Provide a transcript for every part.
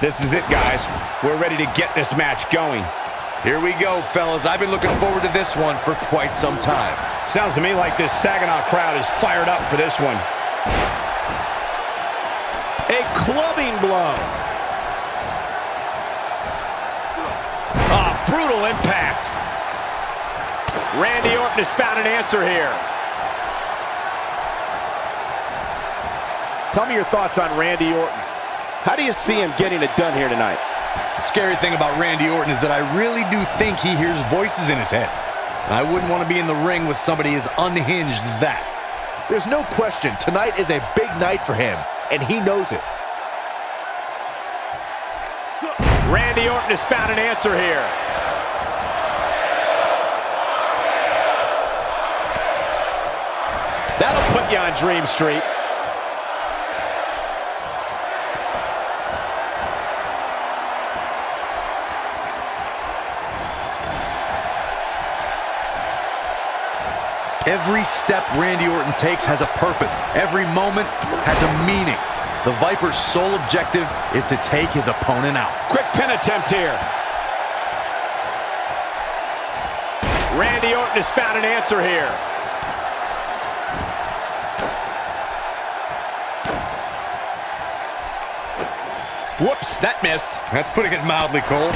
This is it, guys. We're ready to get this match going. Here we go, fellas. I've been looking forward to this one for quite some time. Sounds to me like this Saginaw crowd is fired up for this one. A clubbing blow. Ah, brutal impact. Randy Orton has found an answer here. Tell me your thoughts on Randy Orton. How do you see him getting it done here tonight? The scary thing about Randy Orton is that I really do think he hears voices in his head. I wouldn't want to be in the ring with somebody as unhinged as that. There's no question, tonight is a big night for him, and he knows it. Randy Orton has found an answer here. That'll put you on Dream Street. Every step Randy Orton takes has a purpose. Every moment has a meaning. The Viper's sole objective is to take his opponent out. Quick pin attempt here. Randy Orton has found an answer here. Whoops, that missed. That's putting it mildly, Cole.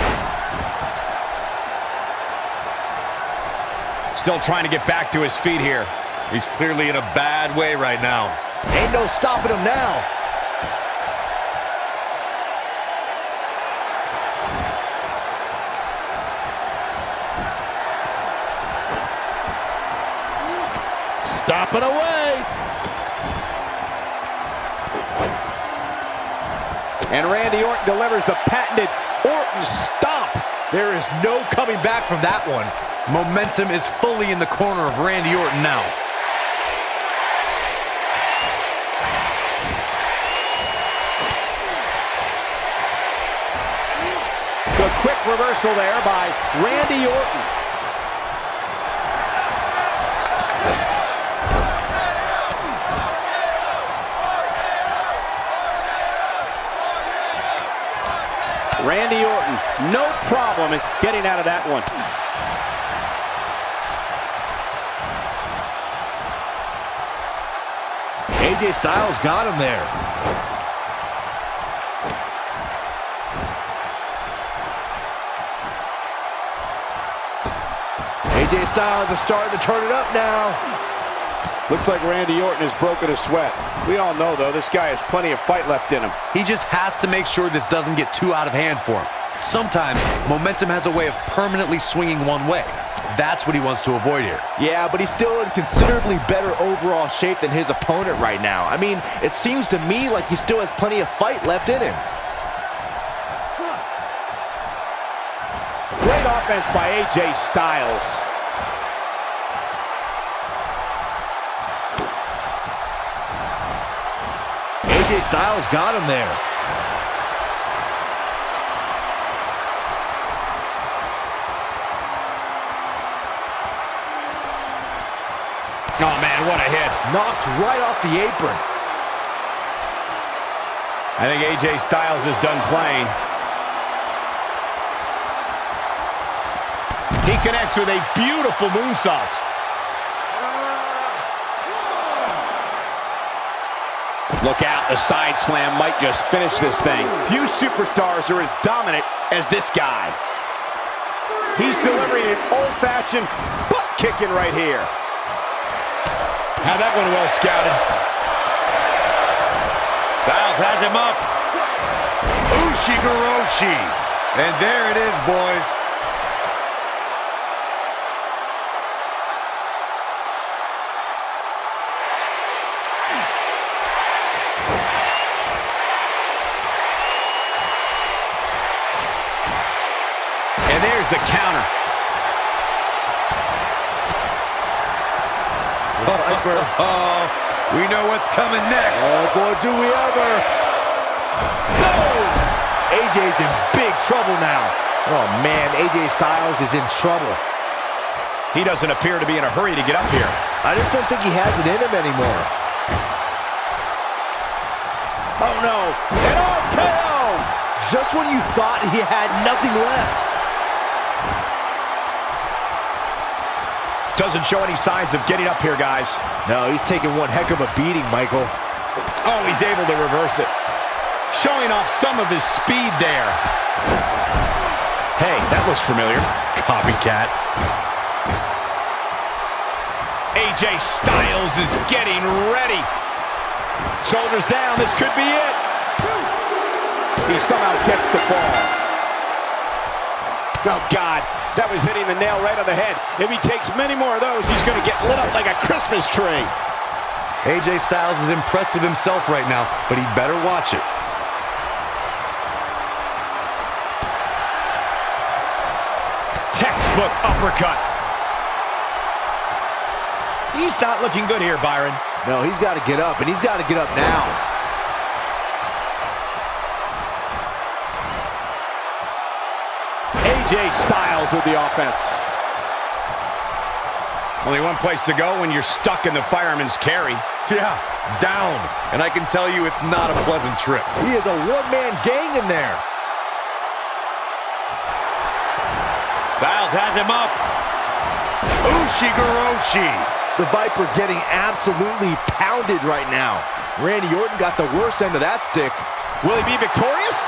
Still trying to get back to his feet here. He's clearly in a bad way right now. Ain't no stopping him now. Stopping away. And Randy Orton delivers the patented Orton stomp. There is no coming back from that one. Momentum is fully in the corner of Randy Orton now. The quick reversal there by Randy Orton. Randy Orton, no problem getting out of that one. AJ Styles got him there. AJ Styles is starting to turn it up now. Looks like Randy Orton has broken a sweat. We all know, though, this guy has plenty of fight left in him. He just has to make sure this doesn't get too out of hand for him. Sometimes, momentum has a way of permanently swinging one way. That's what he wants to avoid here. Yeah, but he's still in considerably better overall shape than his opponent right now. I mean, it seems to me like he still has plenty of fight left in him. Great offense by AJ Styles. AJ Styles got him there. Oh, man, what a hit. Knocked right off the apron. I think AJ Styles is done playing. He connects with a beautiful moonsault. Look out, the side slam might just finish this thing. Few superstars are as dominant as this guy. He's delivering an old-fashioned butt kicking right here. Had that one well scouted. Styles has him up. Ushigoroshi. And there it is, boys. And there's the counter. Oh, we know what's coming next. Oh, boy, do we ever. AJ's in big trouble now. Oh, man, AJ Styles is in trouble. He doesn't appear to be in a hurry to get up here. I just don't think he has it in him anymore. Oh, no. An RKO! just when you thought he had nothing left. Doesn't show any signs of getting up here, guys. No, he's taking one heck of a beating, Michael. Oh, he's able to reverse it. Showing off some of his speed there. Hey, that looks familiar. Copycat. AJ Styles is getting ready. Shoulders down, this could be it. He somehow gets the fall. Oh, God. That was hitting the nail right on the head. If he takes many more of those, he's going to get lit up like a Christmas tree. AJ Styles is impressed with himself right now, but he better watch it. Textbook uppercut. He's not looking good here, Byron. No, he's got to get up, and he's got to get up now. AJ Styles with the offense. Only one place to go when you're stuck in the fireman's carry. Yeah, down. And I can tell you it's not a pleasant trip. He is a one-man gang in there. Styles has him up. Ushigoroshi. The Viper getting absolutely pounded right now. Randy Orton got the worst end of that stick. Will he be victorious?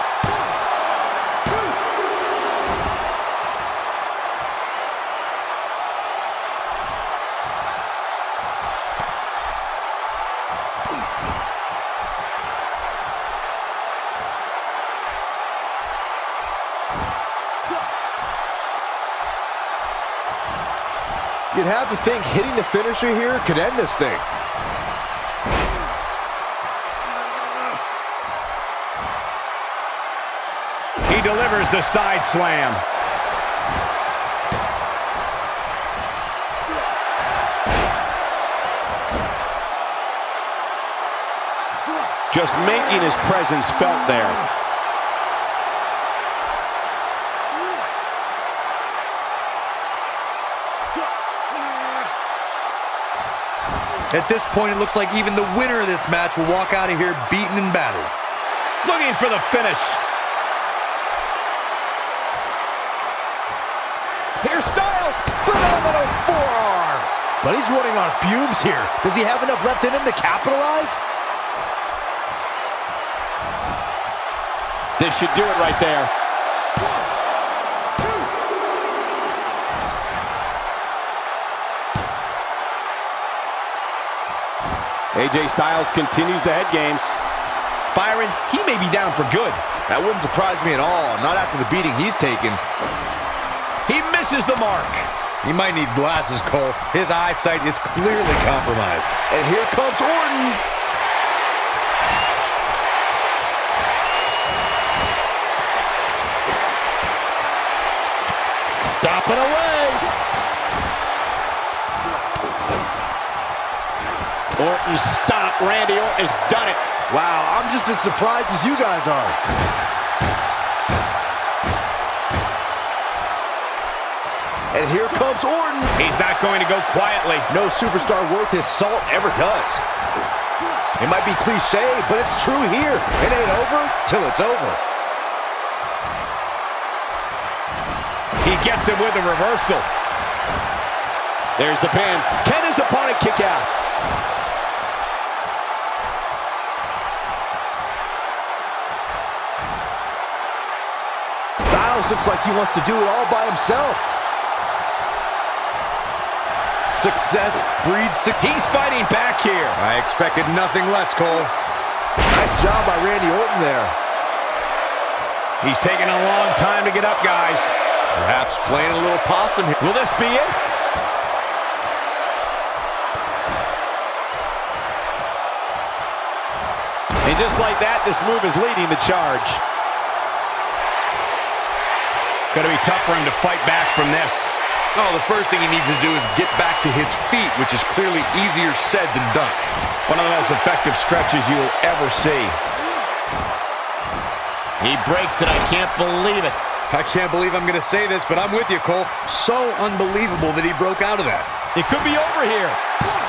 You'd have to think hitting the finisher here could end this thing. He delivers the side slam. Just making his presence felt there. At this point, it looks like even the winner of this match will walk out of here beaten and battered. Looking for the finish. Here's Styles. Phenomenal forearm. But he's running on fumes here. Does he have enough left in him to capitalize? This should do it right there. AJ Styles continues the head games. Byron, he may be down for good. That wouldn't surprise me at all. Not after the beating he's taken. He misses the mark. He might need glasses, Cole. His eyesight is clearly compromised. And here comes Orton. Stopping away. Orton stomp. Randy Orton has done it. Wow, I'm just as surprised as you guys are. And here comes Orton. He's not going to go quietly. No superstar worth his salt ever does. It might be cliche, but it's true here. It ain't over till it's over. He gets him with a reversal. There's the pin. Can his opponent kick out? Styles looks like he wants to do it all by himself. Success breeds success. He's fighting back here. I expected nothing less, Cole. Nice job by Randy Orton there. He's taking a long time to get up, guys. Perhaps playing a little possum here. Will this be it? And just like that, this move is leading the charge. Going to be tough for him to fight back from this. Oh, the first thing he needs to do is get back to his feet, which is clearly easier said than done. One of the most effective stretches you will ever see. He breaks it. I can't believe it. I can't believe I'm going to say this, but I'm with you, Cole. So unbelievable that he broke out of that. It could be over here.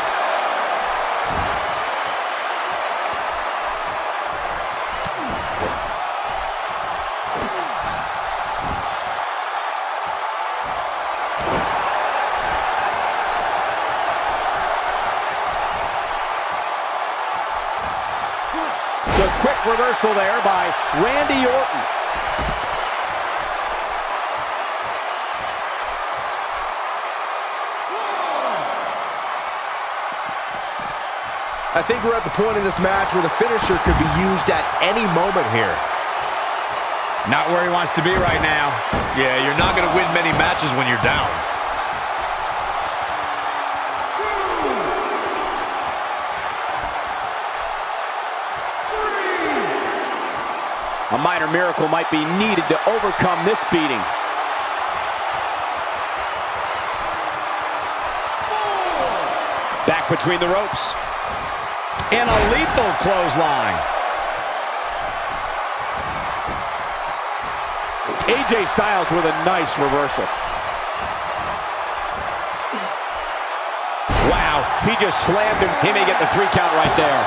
Good quick reversal there by Randy Orton. I think we're at the point in this match where the finisher could be used at any moment here. Not where he wants to be right now. Yeah, you're not going to win many matches when you're down. A minor miracle might be needed to overcome this beating. Back between the ropes. And a lethal clothesline. AJ Styles with a nice reversal. Wow, he just slammed him. He may get the three count right there.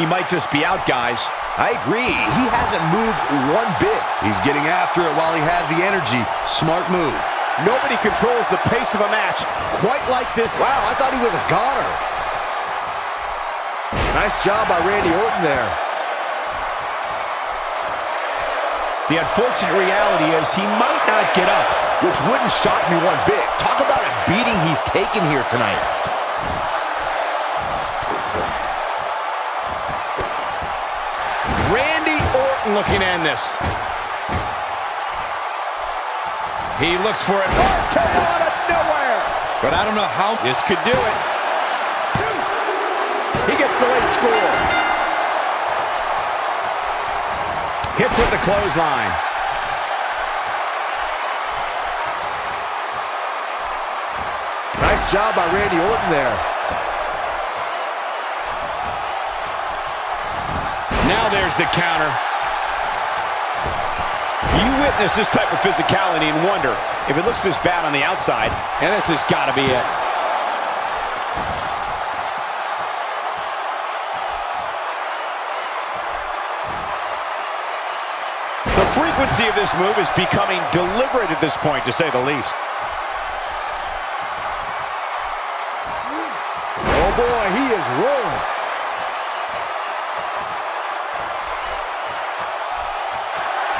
He might just be out, guys. I agree. He hasn't moved one bit. He's getting after it while he has the energy. Smart move. Nobody controls the pace of a match quite like this. Wow, I thought he was a goner. Nice job by Randy Orton there. The unfortunate reality is he might not get up. Which wouldn't shock me one bit. Talk about a beating he's taken here tonight. Randy Orton looking to end this. He looks for it. Oh, RKO out of nowhere. But I don't know how... This could do it. Hits with the clothesline. Nice job by Randy Orton there. Now there's the counter. You witness this type of physicality and wonder if it looks this bad on the outside, and this has got to be it. Frequency of this move is becoming deliberate at this point, to say the least. Oh boy, he is rolling.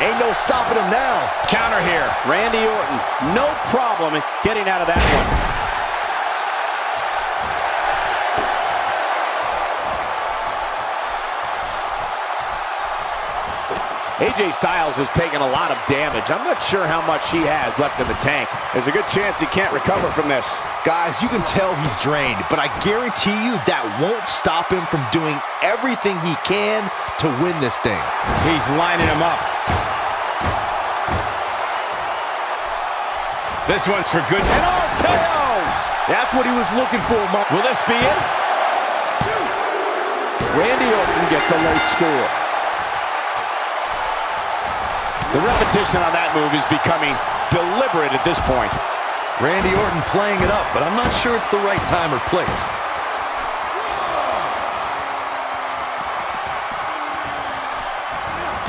Ain't no stopping him now. Counter here. Randy Orton, no problem getting out of that one. AJ Styles has taken a lot of damage. I'm not sure how much he has left in the tank. There's a good chance he can't recover from this. Guys, you can tell he's drained, but I guarantee you that won't stop him from doing everything he can to win this thing. He's lining him up. This one's for good. And RKO! That's what he was looking for, Mark. Will this be it? Randy Orton gets a late score. The repetition on that move is becoming deliberate at this point. Randy Orton playing it up, but I'm not sure it's the right time or place.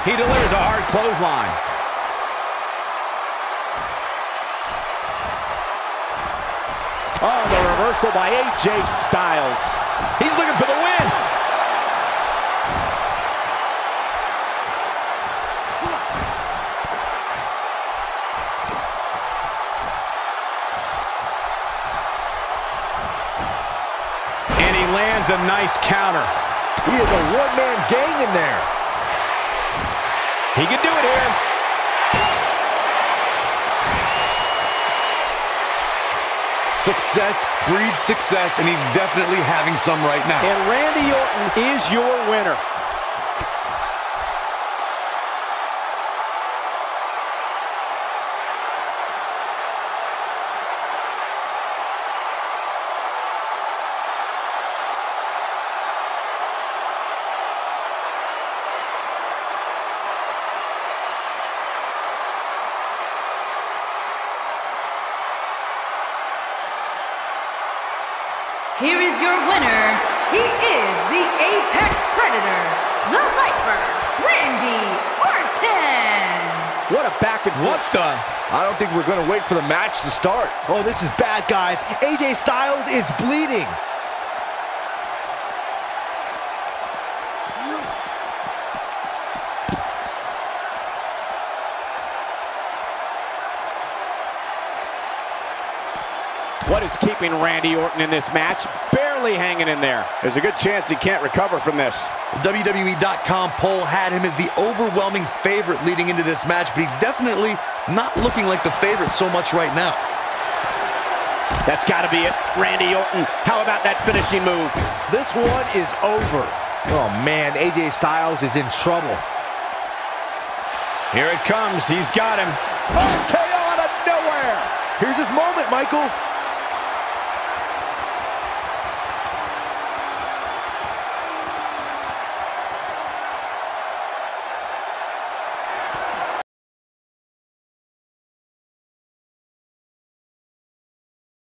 He delivers a hard clothesline. Oh, the reversal by AJ Styles. He's looking for the win. Lands a nice counter. He is a one-man gang in there. He can do it here. Success breeds success, and he's definitely having some right now. And Randy Orton is your winner. Here is your winner. He is the Apex Predator, the Viper, Randy Orton. What a back and forth. What the? I don't think we're going to wait for the match to start. Oh, this is bad, guys. AJ Styles is bleeding. What is keeping Randy Orton in this match? Barely hanging in there. There's a good chance he can't recover from this. WWE.com poll had him as the overwhelming favorite leading into this match, but he's definitely not looking like the favorite so much right now. That's got to be it. Randy Orton, how about that finishing move? This one is over. Oh, man, AJ Styles is in trouble. Here it comes. He's got him. RKO out of nowhere. Here's his moment, Michael.